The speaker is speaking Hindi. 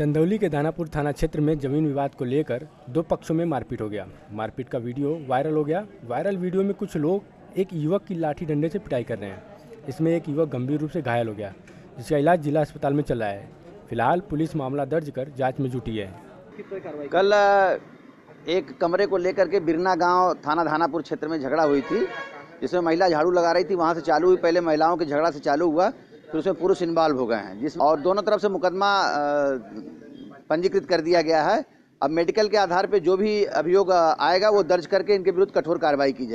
चंदौली के दानापुर थाना क्षेत्र में ज़मीन विवाद को लेकर दो पक्षों में मारपीट हो गया। मारपीट का वीडियो वायरल हो गया। वायरल वीडियो में कुछ लोग एक युवक की लाठी डंडे से पिटाई कर रहे हैं। इसमें एक युवक गंभीर रूप से घायल हो गया, जिसका इलाज जिला अस्पताल में चल रहा है। फ़िलहाल पुलिस मामला दर्ज कर जाँच में जुटी है। कल एक कमरे को लेकर के बिरना गाँव थाना धानापुर क्षेत्र में झगड़ा हुई थी, जिसमें महिला झाड़ू लगा रही थी। वहाँ से चालू हुई। पहले महिलाओं के झगड़ा से चालू हुआ। फिर उसमें पुरुष इन्वॉल्व हो गए हैं, जिस और दोनों तरफ़ से मुकदमा पंजीकृत कर दिया गया है। अब मेडिकल के आधार पर जो भी अभियोग आएगा, वो दर्ज करके इनके विरुद्ध कठोर कार्रवाई की जाए